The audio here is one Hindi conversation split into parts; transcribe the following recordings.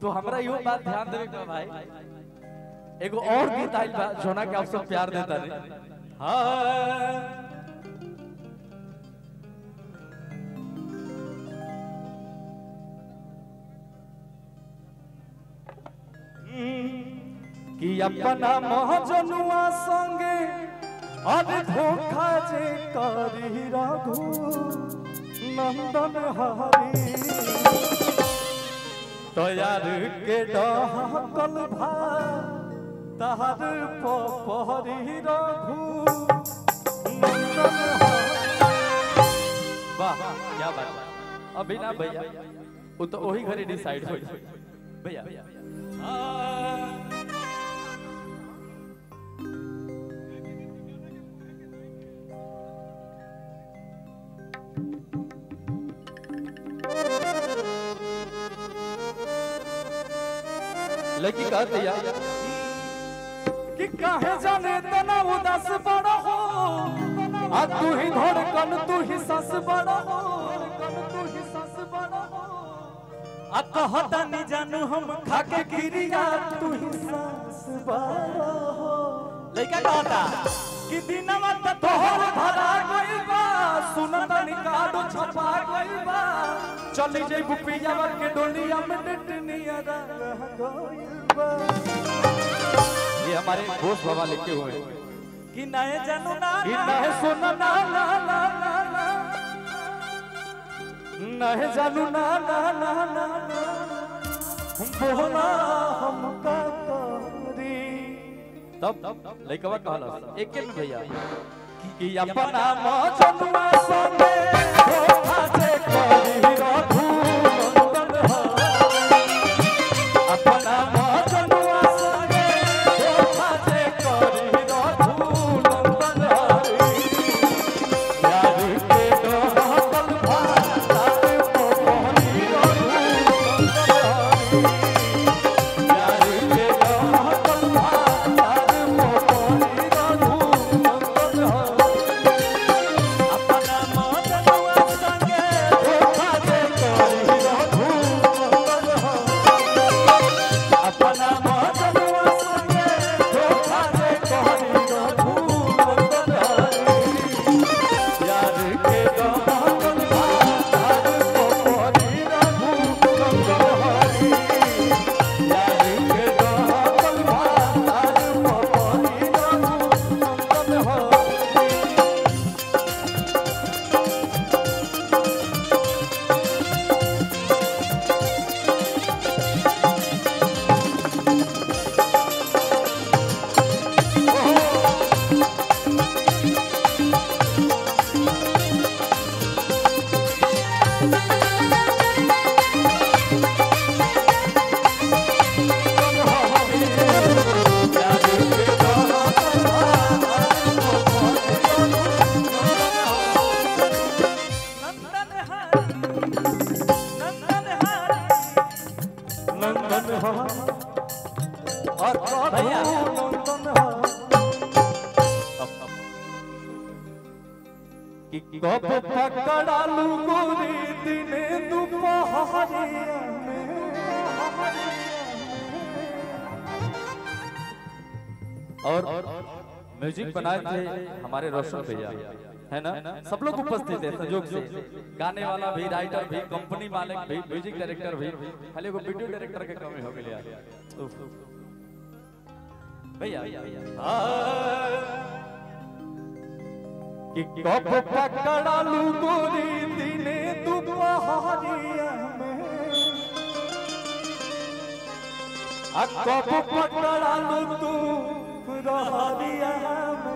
तो हमरा यो बात ध्यान देवे के भाई। एगो और गीत आइल बा जोना के आप सब प्यार देता रे हाँ। कि अपना महजनुआ संगे अरे धोखा जे करी रघु नंदन हरी। तैयार के डहकल भा पहरी रघु वाह क्या बात अभी ना भैया वो तो वही घरे डिसाइड हो भैया आ, लड़की कहते यार कि काहे जाने तना उदास बड़ा हो? आ तू ही धड़कन तू ही सांस बड़ा हो? धड़कन तू ही सांस बड़ा हो? आ कहता नहीं जानू हम खाके गिरिया तू ही सांस बड़ा हो। लड़का कहता कि दिनवा त तोहर चली जाई बुपियावा के डोलिया में डटनिया रह गइल ये हमारे बोस बाबा लिखे हुए हैं। कि नए जानू ना कि नहे सुना ना ना ना ना ना नहे जानू ना ना ना ना ना। बोला हम का करी। तब लइकवा कहला एके में भैया कि अपना मौजनुआ संगे दिने में और म्यूज़िक बनाए थे हमारे रोशन भैया। है ना? सब लोग उपस्थित है संजोग से। गाने वाला भी राइटर भी कंपनी मालिक भी म्यूज़िक डायरेक्टर भी। खाली एगो वीडियो डायरेक्टर के कमी हो गई भैया। कि कब पकड़ालू गोरी दिने दुपहरिया में कब पकड़ालू तू रहरिया में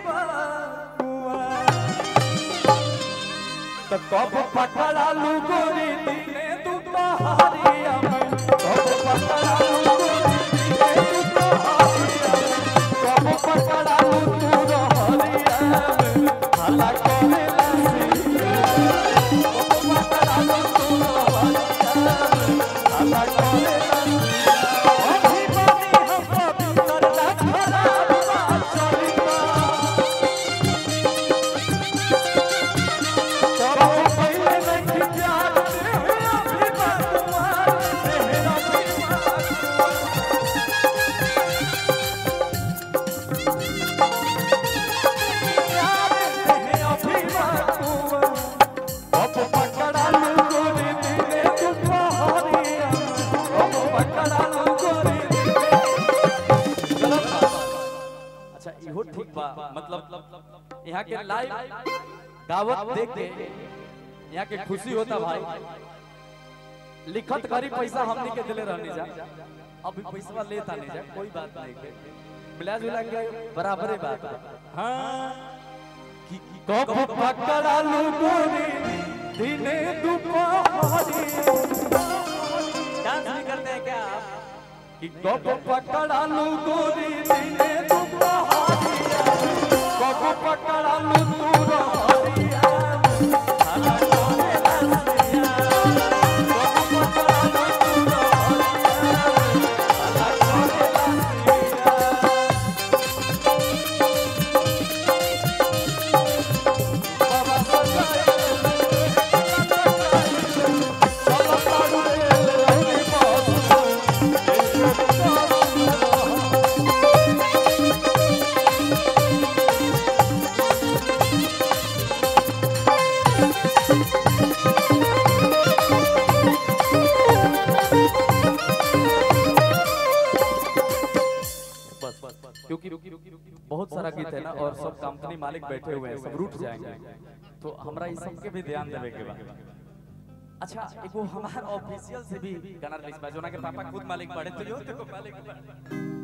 तो कब पकड़ा लू गोरी दिने दुपहरिया में कब पकड़ा लू बा मतलब यहाँ के लाइव दावत देख के यहाँ के खुशी होता भाई। लिखत करी पैसा हमनी के दिले रहनी जा। अभी पैसा लेता नहीं जा कोई बात नहीं के। मिला जुला के बराबरे बात हाँ। कि कब पकड़ा लू गोरी दिने दुपहरी। डांस भी करते हैं क्या कि कब पकड़ा लू गोरी दिने कब तू रहरिया क्योंकि बहुत सारा गीत है ना और सब कंपनी मालिक बैठे हुए हैं, सब रूठ जाएँगे। तो हमरा इस सब के भी ध्यान देवे के बा। अच्छा एगो हमार ऑफिशियल से भी गाना रिलीज़ बा, जोना के पापा खुद मालिक बड़े तो यो तो मालिक